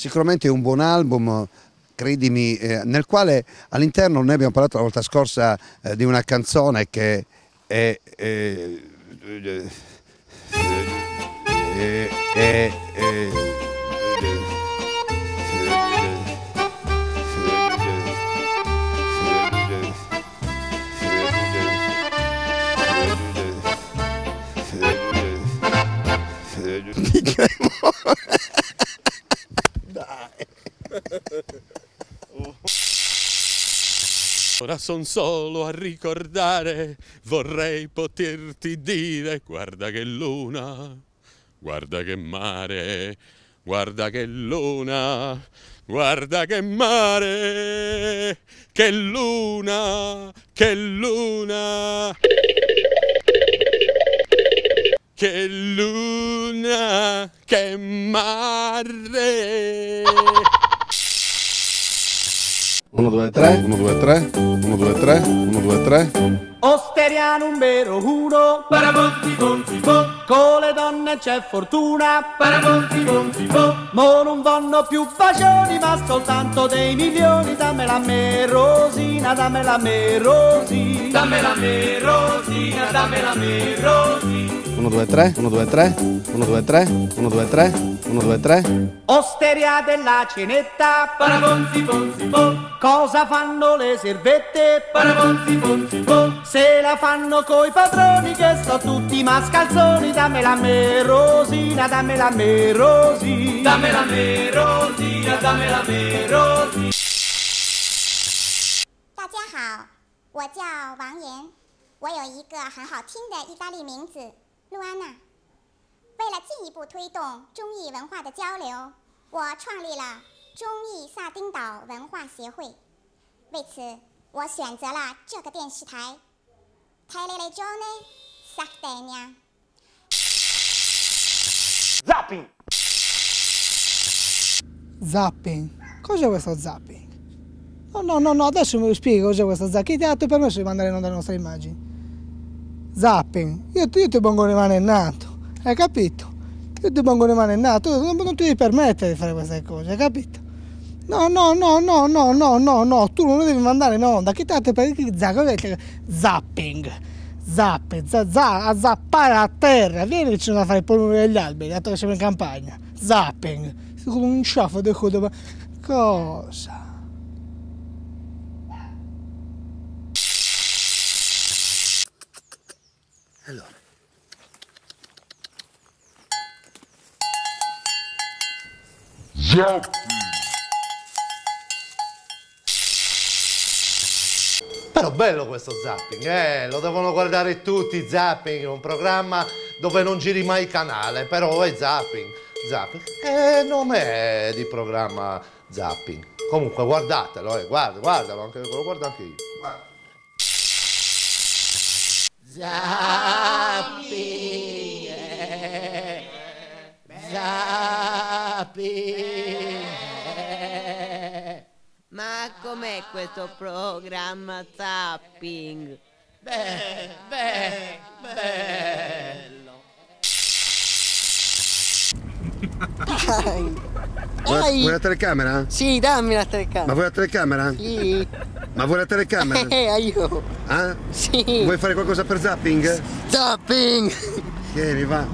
sicuramente è un buon album, credimi, eh, nel quale all'interno noi abbiamo parlato la volta scorsa eh, di una canzone che è... è, è, è Ora son solo a ricordare, vorrei poterti dire, guarda che luna, guarda che mare, guarda che luna, guarda che mare, che luna, che luna. Che luna, che mare. 1, 2, 3, 1, 2, 3, 1, 2, 3, 1, 2, 3. Osteria numero uno, Paramonti monti bo, con le donne c'è fortuna, paramonti monti bo, mo non vanno più bacioni ma soltanto dei milioni, dammela a me Rosina, dammela a me Rosina. dammela a me Rosina, dammela a me Rosina. 1, 2, 3, 1, 2, 3, 1, 2, 3, 1, 2, 3, 1, 2, 3. Osteria della cenetta, Paramonti monti bo, cosa fanno le servette? paramonti monti bo, Se la fanno coi padroni che so tutti mascalzoni, dammela a me Rosina, dammela a me Rosina. dammela a me Rosina, dammela a me Rosina. 大家好，我叫王岩，我有一个很好听的意大利名字露安娜。为了进一步推动中意文化的交流，我创立了中意萨丁岛文化协会。为此，我选择了这个电视台 Televisione Sardegna。 Zapping! Zapping? Cos'è questo zapping? No, no, no, no, adesso mi spieghi cos'è questo zapping. Chi ti ha dato il permesso di mandare in onda le nostre immagini? Zapping? Io, io ti pongo le mani in nato, hai capito? Io ti pongo le mani in nato, tu non, non ti devi permettere di fare queste cose, capito? No, no, no, no, no, no, no, no, tu non devi mandare in onda. Ti ha dato il? Zapping. Zapping, za, za, a zappare a terra. Vieni vicino da fare il polmone degli alberi, dato che siamo in campagna. Zapping. Come un sciaffo di coda. ma- Cosa? Allora. Però bello questo zapping, eh? lo devono guardare tutti zapping, un programma dove non giri mai canale, però è zapping, zapping. Che nome è di programma zapping? Comunque guardatelo, eh, guarda, anche, lo guardo anche io. Zapping. Questo programma Zapping? Beh, beh, bello. Dai. Vuoi la telecamera? Sì, dammi la Ma telecamera. vuoi la telecamera? Sì. Ma vuoi la telecamera? Eh, aiuto. Ah? Sì. Vuoi fare qualcosa per zapping? Zapping. Vieni, va.